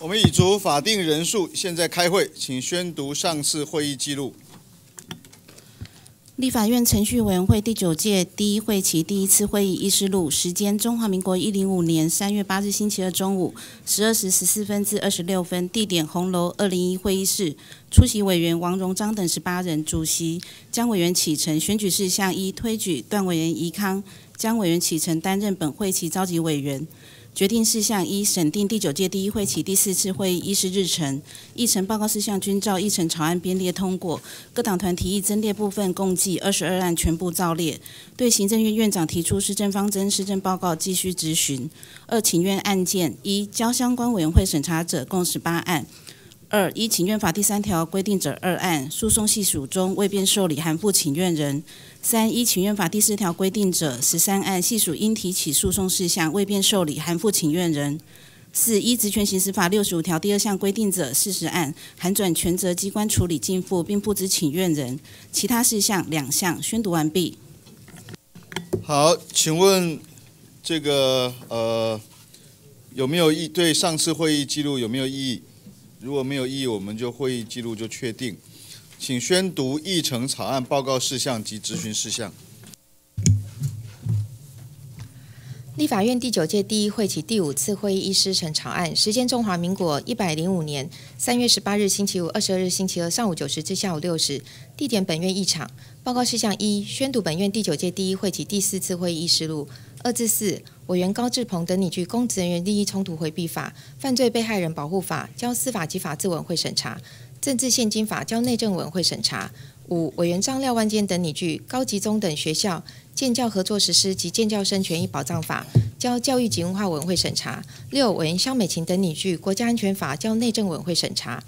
我们已足法定人数，现在开会，请宣读上次会议记录。立法院程序委员会第九届第一会期第一次会议议事录，时间：中华民国一零五年三月八日星期二中午十二时十四分至二十六分，地点红楼二零一会议室。出席委员王荣章等十八人，主席江委员启程。选举事项一推举段委员宜康，江委员启程担任本会期召集委员。决定事项一：审定第九届第一会期第四次会议议事日程。议程报告事项均照议程草案编列通过。各党团提议增列部分共计二十二案，全部照列。对行政院院长提出施政方针、施政报告，继续质询。二请愿案件一：交相关委员会审查者共十八案。二依请愿法第三条规定者二案，诉讼系属中未变受理，含附请愿人。三依请愿法第四条规定者十三案，系属应提起诉讼事项未变受理，含附请愿人。四依职权行使法六十五条第二项规定者四十案，函转权责机关处理尽付，并不知请愿人。其他事项两项宣读完毕。好，请问这个呃有没有异对上次会议记录有没有异议？如果没有异议，我们就会议记录就确定。请宣读议程草案报告事项及质询事项。立法院第九届第一会期第五次会议议事程草案，时间：中华民国一百零五年三月十八日星期五二十二日星期二上午九时至下午六时，地点本院议场。报告事项一：宣读本院第九届第一会期第四次会议议事录。二至四，委员高志鹏等拟具公职人员利益冲突回避法、犯罪被害人保护法交司法及法制委员会审查。政治现金法交内政委员会审查。五委员张廖万坚等拟具高级中等学校建教合作实施及建教生权益保障法交教育及文化委员会审查。六委员肖美琴等拟具国家安全法交内政委员会审查。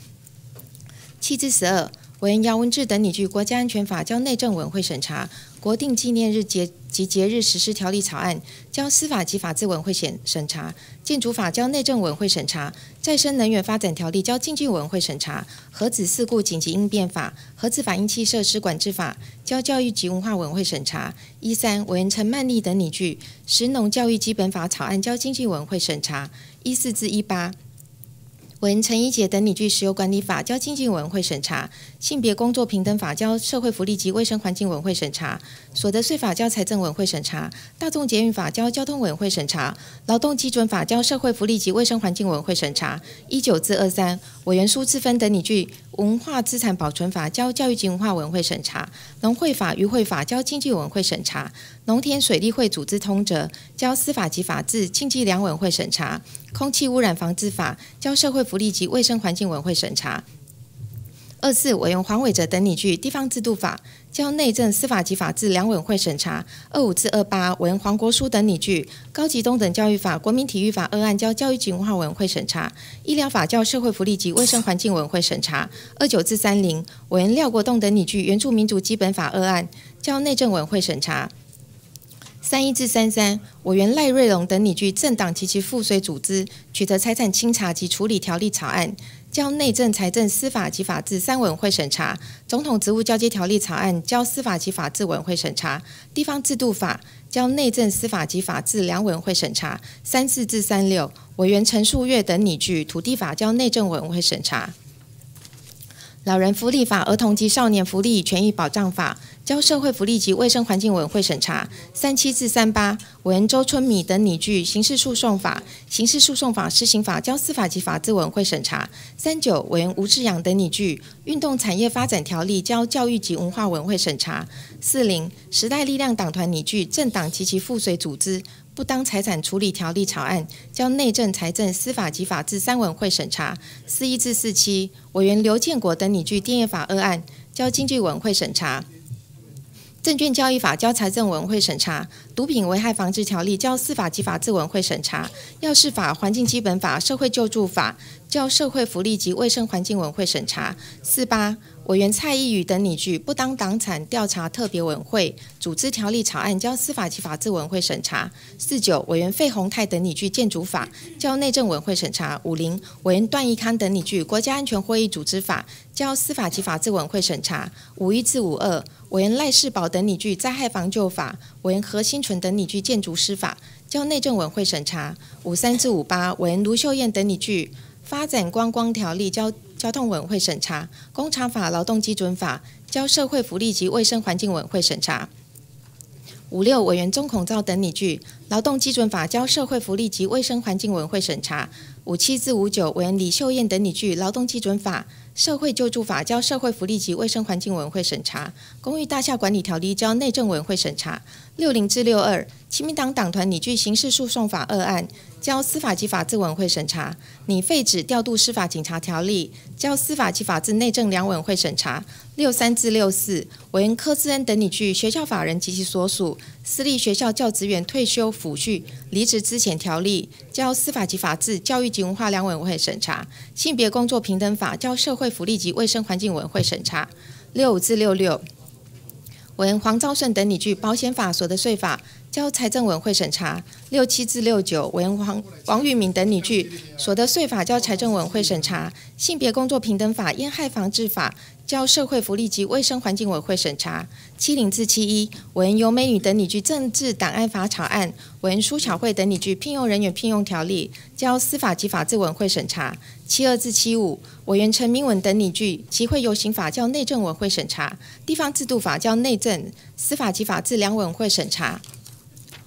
七至十二。委员姚文智等拟具国家安全法交内政委员会审查，国定纪念日节及节日实施条例草案交司法及法制委员会审审查，建筑法交内政委员会审查，再生能源发展条例交经济委员会审查，核子事故紧急应变法、核子反应器设施管制法交教育及文化委员会审查。一三委员陈曼丽等拟具实农教育基本法草案交经济委员会审查。一四至一八。委员陈怡杰等拟具石油管理法交经济委员会审查，性别工作平等法交社会福利及卫生环境委员会审查，所得税法交财政委员会审查，大众捷运法交交通委员会审查，劳动基准法交社会福利及卫生环境委员会审查。一九至二三，委员苏志芬等拟具文化资产保存法交教育及文化委员会审查，农会法渔会法交经济委员会审查，农田水利会组织通则交司法及法制经济两委员会审查。空气污染防治法交社会福利及卫生环境委员会审查。二四委员黄伟哲等拟具地方制度法交内政司法及法制两委会审查。二五至二八委员黄国书等拟具高级中等教育法国民体育法二案交教育及文化委员会审查。医疗法交社会福利及卫生环境委员会审查。二九至三零委员廖国栋等拟具原住民族基本法二案交内政委员会审查。三一至三三，委员赖瑞龙等拟具政党及其附随组织取得财产清查及处理条例草案，交内政、财政、司法及法制三委员会审查；总统职务交接条例草案交司法及法制委员会审查；地方制度法交内政、司法及法制两委员会审查。三四至三六，委员陈树月等拟具土地法交内政委员会审查。老人福利法、儿童及少年福利权益保障法交社会福利及卫生环境委员会审查。三七至三八，委员周春米等拟具刑事诉讼法、刑事诉讼法施行法交司法及法制委员会审查。三九，委员吴志阳等拟具运动产业发展条例交教育及文化委员会审查。四零，时代力量党团拟具政党及其附随组织。不当财产处理条例草案交内政、财政、司法及法制三委会审查。四一至四七，委员刘建国等拟具电业法二案交经济委员会审查。证券交易法交财政委员会审查。毒品危害防治条例交司法及法制委员会审查。药事法、环境基本法、社会救助法交社会福利及卫生环境委员会审查。四八。委员蔡依宇等拟具不当党产调查特别委员会组织条例草案交司法及法制委员会审查。四九委员费宏泰等拟具建筑法交内政委员会审查。五零委员段义康等拟具国家安全会议组织法交司法及法制委员会审查。五一至五二委员赖世宝等拟具灾害防救法委员何新纯等拟具建筑师法交内政委会审查。五三至五八委员卢秀燕等拟具。发展观光条例交交通委会审查，工厂法、劳动基准法交社会福利及卫生环境委会审查。五六委员钟孔照等拟具，劳动基准法交社会福利及卫生环境委会审查。五七至五九委员李秀燕等拟具，劳动基准法、社会救助法交社会福利及卫生环境委员会审查。公寓大厦管理条例交内政委员会审查。六零至六二，亲民党党团拟具刑事诉讼法二案。交司法及法制委员会审查，拟废止调度司法警察条例，交司法及法制内政两委员会审查。六三至六四，委员柯志恩等你去学校法人及其所属私立学校教职员退休抚恤离职之前条例，交司法及法制教育及文化两委员会审查。性别工作平等法交社会福利及卫生环境委员会审查。六五至六六，委员黄昭顺等你去保险法、所得税法。交财政委会审查，六七至六九，委员王王玉敏等拟具所得税法交财政委员会审查，性别工作平等法、烟害防治法交社会福利及卫生环境委员会审查，七零至七一，委员尤美女等拟具政治档案法草案，委员苏巧慧等拟具聘用人员聘用条例交司法及法制委员会审查，七二至七五，委员陈明文等拟具集会游行法交内政委员会审查，地方制度法交内政、司法及法制两委员会审查。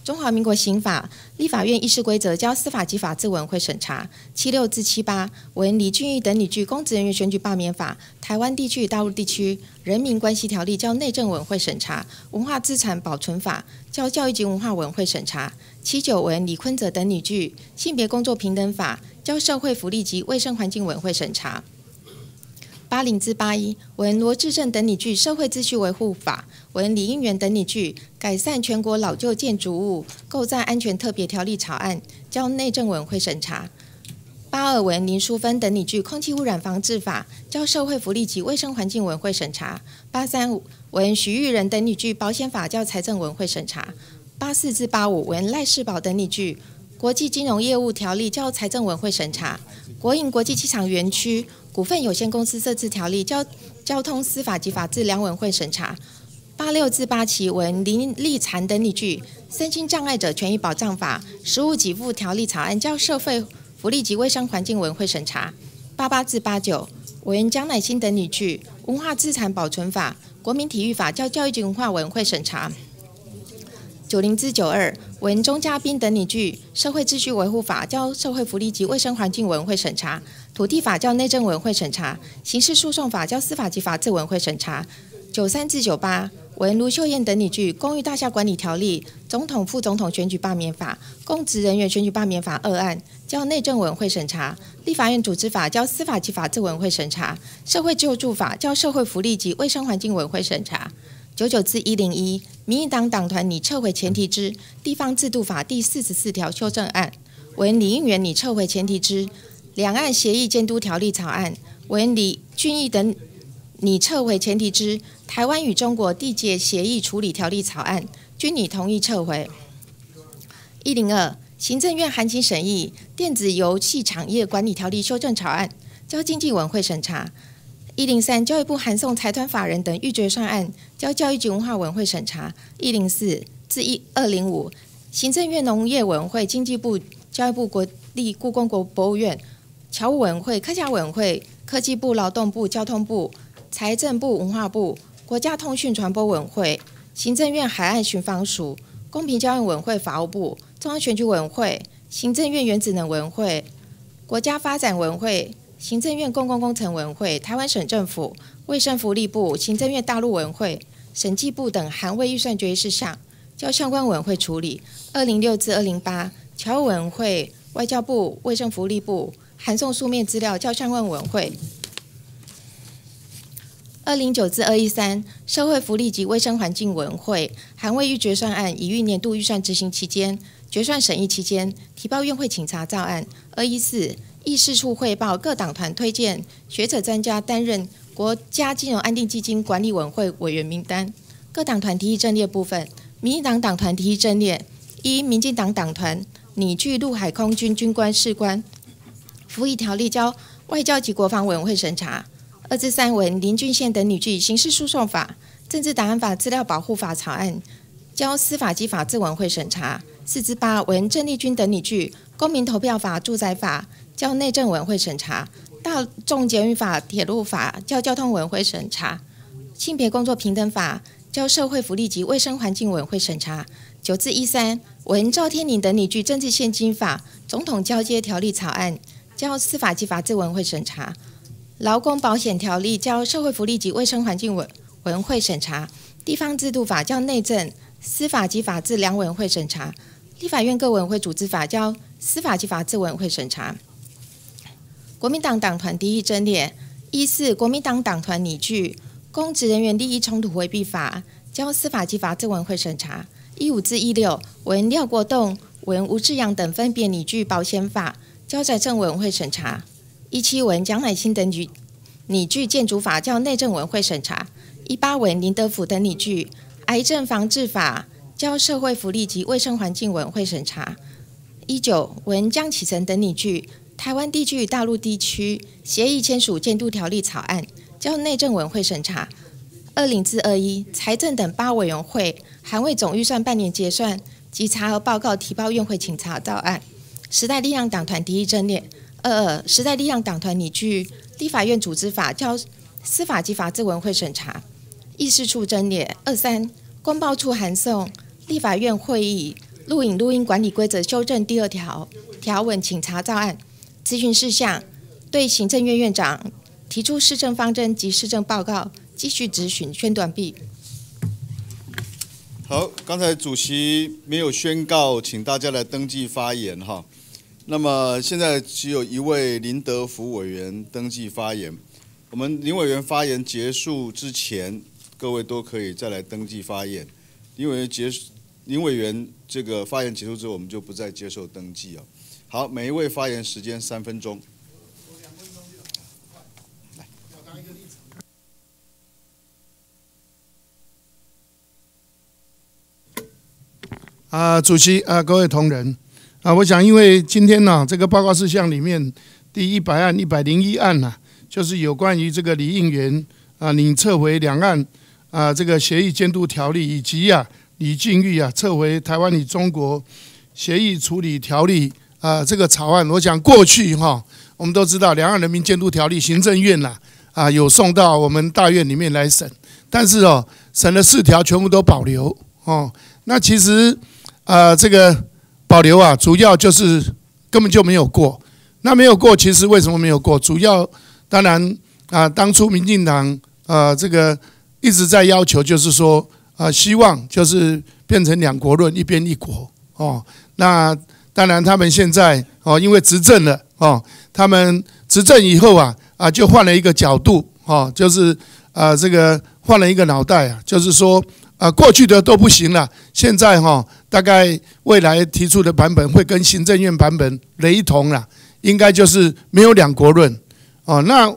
中华民国刑法立法院议事规则交司法及法制委员会审查，七六至七八为李俊义等拟具公职人员选举罢免法、台湾地区与大陆地区人民关系条例交内政委员会审查，文化资产保存法交教育及文化委员会审查，七九为李坤泽等拟具性别工作平等法交社会福利及卫生环境委员会审查。八零至八一，文罗志正等拟具社会秩序维护法，文李应元等拟具改善全国老旧建筑物构造安全特别条例草案，交内政委会审查。八二文林淑芬等拟具空气污染防治法，交社会福利及卫生环境委员会审查。八三五文徐玉仁等拟具保险法，交财政委员会审查。八四至八五文赖世宝等拟具国际金融业务条例，交财政委员会审查。国营国际机场园区。股份有限公司设置条例交交通司法及法制两委会审查，八六至八七文林立残等拟具身心障碍者权益保障法实物给付条例草案交社会福利及卫生环境委员会审查，八八至八九文江乃馨等拟具文化资产保存法国民体育法交教育及文化委员会审查。九零至九二，文中嘉宾等拟具社会秩序维护法交社会福利及卫生环境委员会审查，土地法交内政委员会审查，刑事诉讼法交司法及法制委员会审查。九三至九八，文卢秀燕等拟具公寓大厦管理条例、总统副总统选举罢免法、公职人员选举罢免法二案交内政委员会审查，立法院组织法交司法及法制委员会审查，社会救助法交社会福利及卫生环境委员会审查。九九至一零一，民进党党团拟撤回前提之地方制度法第四十四条修正案，为李应元拟撤回前提之两岸协议监督条例草案，为李俊义等拟撤回前提之台湾与中国缔结协议处理条例草案，均拟同意撤回。一零二，行政院函请审议电子游戏产业管理条例修正草案，交经济委员会审查。一零三，教育部函送财团法人等预决算案，交教育及文化委员会审查。一零四至一二零五，行政院农业委员会、经济部、教育部、国立故宫国博物院、侨务委员会、客家委员会、科技部、劳动部、交通部、财政部、文化部、国家通讯传播委员会、行政院海岸巡防署、公平交易委员会、法务部、中央选举委员会、行政院原子能委员会、国家发展委员会。行政院公共工程委员会、台湾省政府、卫生福利部、行政院大陆委员会、审计部等含未预算决议事项，交相关委员会处理。二零六至二零八，侨务委员会、外交部、卫生福利部函送书面资料，交相关委员会。二零九至二一三，社会福利及卫生环境委员会含未预决算案，已于年度预算执行期间、决算审议期间，提报院会请查照案。二一四。议事处汇报各党团推荐学者专家担任国家金融安定基金管理委员会委员名单。各党团提议阵列部分：民进党党团提议阵列一，民进党党团拟具陆海空军军官士官服役条例交外交及国防委员会审查；二至三文林俊宪等拟具刑事诉讼法、政治档案法、资料保护法草案交司法及法制委员会审查；四至八文郑丽君等拟具公民投票法、住宅法。交内政委员会审查；大众捷运法、铁路法交交通委员会审查；性别工作平等法交社会福利及卫生环境委员会审查。九至一三文赵天麟等拟具政治献金法总统交接条例草案交司法及法制委员会审查；劳工保险条例交社会福利及卫生环境委委员会审查；地方制度法交内政、司法及法制两委员会审查。立法院各委员会组织法交司法及法制委员会审查。国民党党团第一争列一四国民党党团拟具公职人员利益冲突回避法交司法及法制委员会审查。一五至一六文廖国栋、文吴志阳等分别拟具保险法交财政委会审查。一七文蒋乃馨等举拟具建筑法交内政委会审查。一八文林德福等拟具癌症防治法。交社会福利及卫生环境委员会审查。一九文江启成等拟具台湾地区与大陆地区协议签署监督条例草案，交内政委会审查。二零至二一财政等八委员会还未总预算半年结算及查核报告提报院会请查到案。时代力量党团第一阵列二二时代力量党团拟具立法院组织法交司法及法制委员会审查。议事处阵列二三公报处函送。立法院会议录影录音管理规则修正第二条条文，请查照案咨询事项，对行政院院长提出施政方针及施政报告，继续质询，宣短毕。好，刚才主席没有宣告，请大家来登记发言哈。那么现在只有一位林德福委员登记发言。我们林委员发言结束之前，各位都可以再来登记发言。林委员结束。林委员，这个发言结束之后，我们就不再接受登记啊。好，每一位发言时间三分钟来表达一个立场。啊，主席啊，各位同仁啊，我想因为今天呢，这个报告事项里面第一百案、一百零一案呢，就是有关于这个李应元啊，你撤回两岸啊这个协议监督条例以及啊。李俊玉啊，撤回台湾与中国协议处理条例啊，这个草案，我想过去哈，我们都知道《两岸人民监督条例》，行政院呐啊有送到我们大院里面来审，但是哦，审了四条，全部都保留哦。那其实啊，这个保留啊，主要就是根本就没有过。那没有过，其实为什么没有过？主要当然啊，当初民进党啊，这个一直在要求，就是说。啊，希望就是变成两国论，一边一国哦。那当然，他们现在哦，因为执政了哦，他们执政以后啊啊，就换了一个角度哦，就是啊，这个换了一个脑袋啊，就是说啊，过去的都不行了，现在哈，大概未来提出的版本会跟行政院版本雷同了，应该就是没有两国论哦。那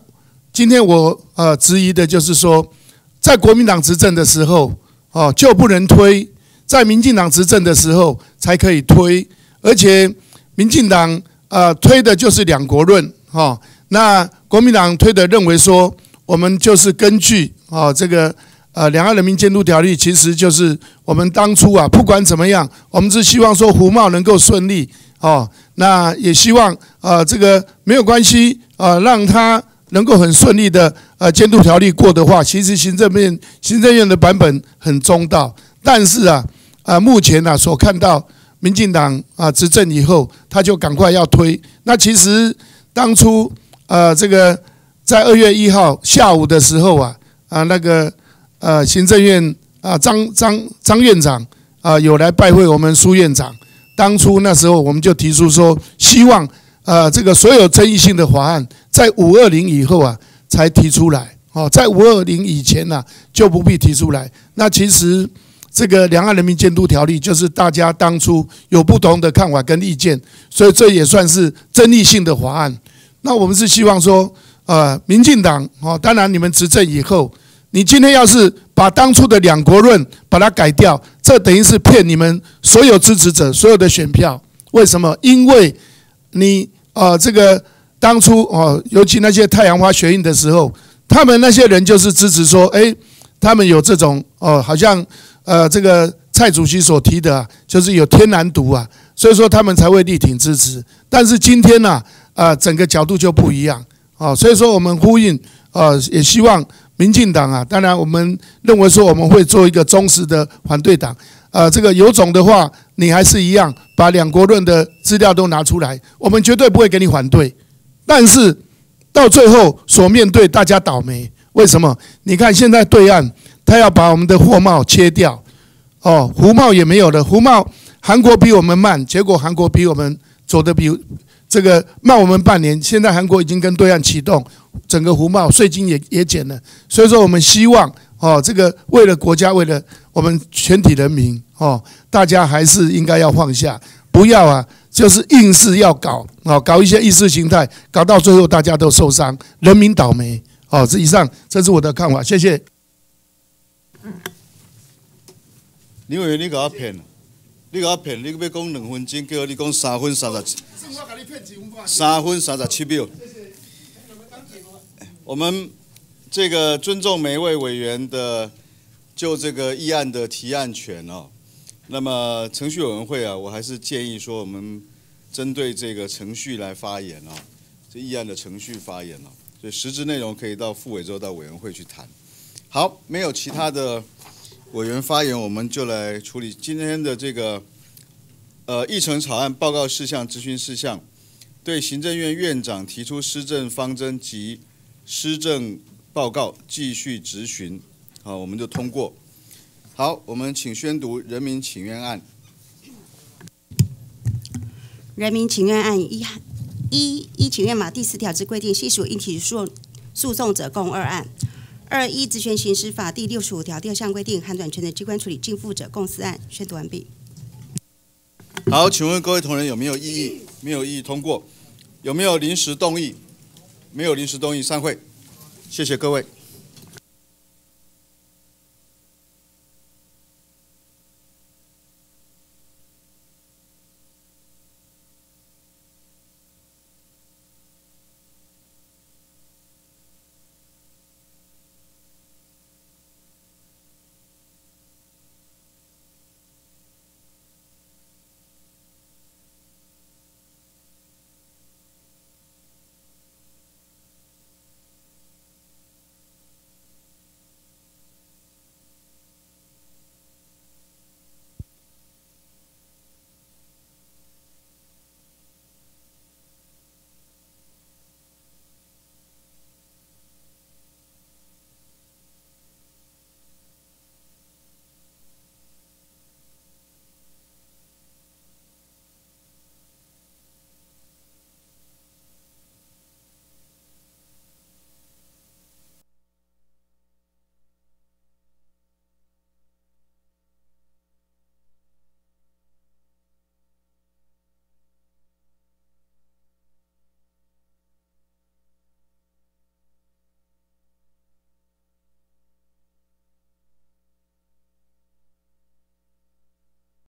今天我呃质疑的就是说，在国民党执政的时候。哦，就不能推，在民进党执政的时候才可以推，而且民进党呃推的就是两国论，哈，那国民党推的认为说，我们就是根据啊这个呃两岸人民监督条例，其实就是我们当初啊不管怎么样，我们是希望说胡茂能够顺利，哦，那也希望呃这个没有关系啊，让他。能够很顺利的呃监督条例过的话，其实行政院行政院的版本很中道，但是啊啊目前呢所看到民进党啊执政以后，他就赶快要推。那其实当初呃这个在二月一号下午的时候啊啊那个呃行政院啊张张张院长啊有来拜会我们苏院长，当初那时候我们就提出说希望。呃，这个所有争议性的法案，在五二零以后啊，才提出来。哦，在五二零以前呢，就不必提出来。那其实这个《两岸人民监督条例》，就是大家当初有不同的看法跟意见，所以这也算是争议性的法案。那我们是希望说，呃，民进党哦，当然你们执政以后，你今天要是把当初的两国论把它改掉，这等于是骗你们所有支持者所有的选票。为什么？因为你。啊，这个当初哦，尤其那些太阳花学运的时候，他们那些人就是支持说，哎，他们有这种哦，好像呃，这个蔡主席所提的，就是有天然毒啊，所以说他们才会力挺支持。但是今天呢，啊，整个角度就不一样啊。所以说，我们呼应呃，也希望民进党啊，当然我们认为说我们会做一个忠实的反对党。呃，这个有种的话，你还是一样把两国论的资料都拿出来，我们绝对不会给你反对。但是到最后所面对，大家倒霉。为什么？你看现在对岸，他要把我们的货贸切掉，哦，胡贸也没有了。胡贸韩国比我们慢，结果韩国比我们走的比这个慢我们半年。现在韩国已经跟对岸启动整个胡贸税金也也减了，所以说我们希望哦，这个为了国家，为了我们全体人民哦，大家还是应该要放下，不要啊，就是硬是要搞啊，搞一些意识形态，搞到最后大家都受伤，人民倒霉。哦，这以上这是我的看法，谢谢。林委员，你给我骗，你给我骗，你要讲两分钟，叫你讲三分三十，三分三十七秒。我们这个尊重每一位委员的就这个议案的提案权哦。那么程序委员会啊，我还是建议说，我们针对这个程序来发言哦，这议案的程序发言哦。所以实质内容可以到副委之后到委员会去谈。好，没有其他的委员发言，我们就来处理今天的这个呃议程草案报告事项、咨询事项，对行政院院长提出施政方针及施政报告继续质询。好，我们就通过。好，我们请宣读人民请愿案。人民请愿案一。一一请愿码第四条之规定，系属应提诉诉讼者共二案；二一职权行使法第六十五条第二项规定，含转权的机关处理尽付者共四案。宣读完毕。好，请问各位同仁有没有异议？没有异议，通过。有没有临时动议？没有临时动议，散会。谢谢各位。